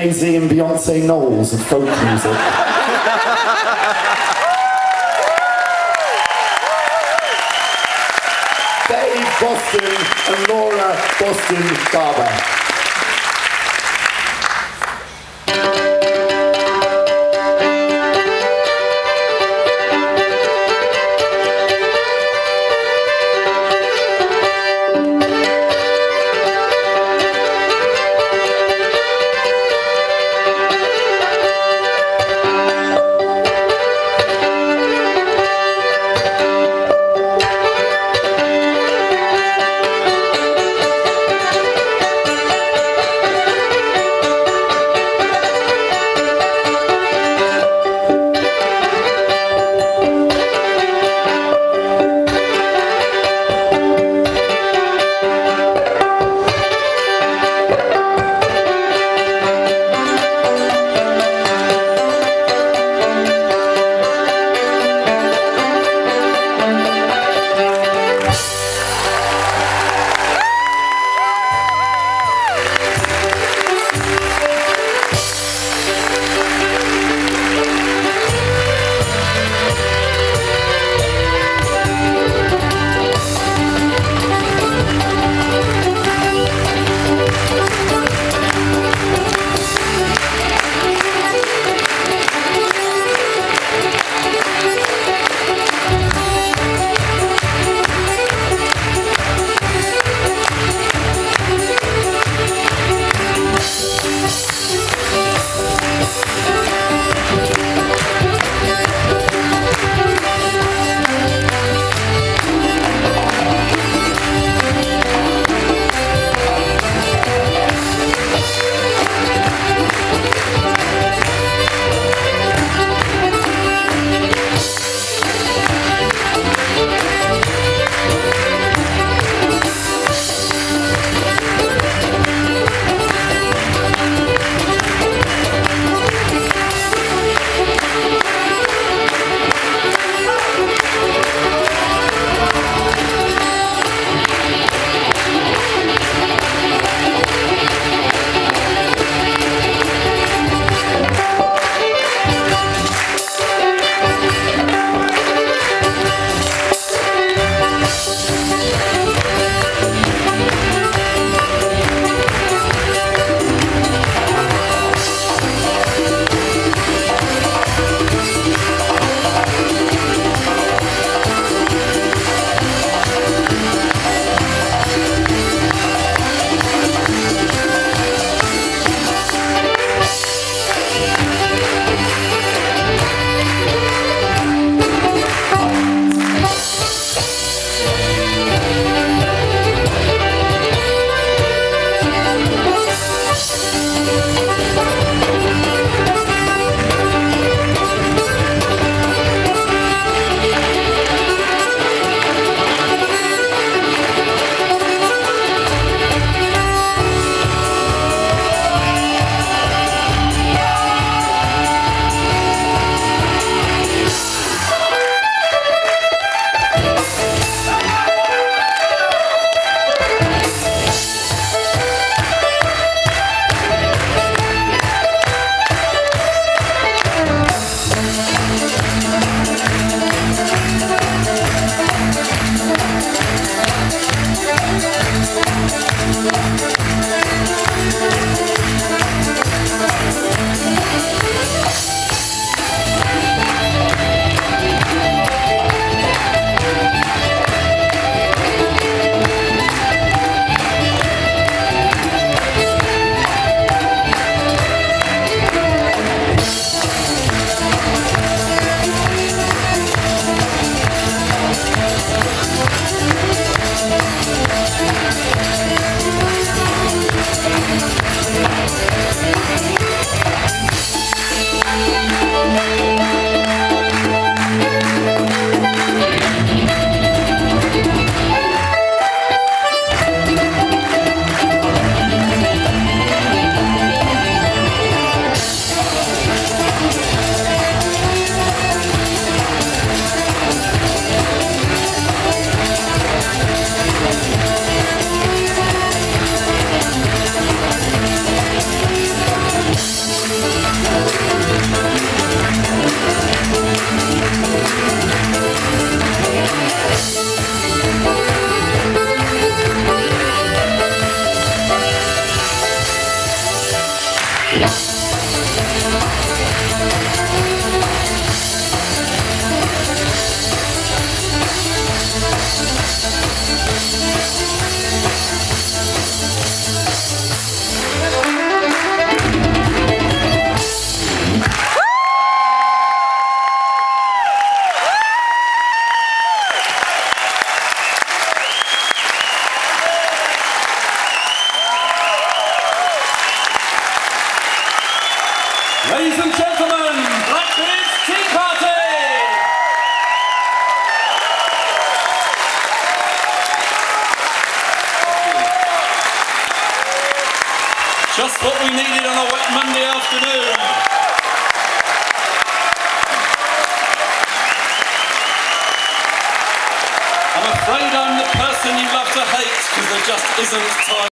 Jay-Z and Beyonce Knowles of folk music. Dave Boston and Laura Boston Garber. Ladies Monday afternoon. I'm afraid I'm the person you love to hate because there just isn't time.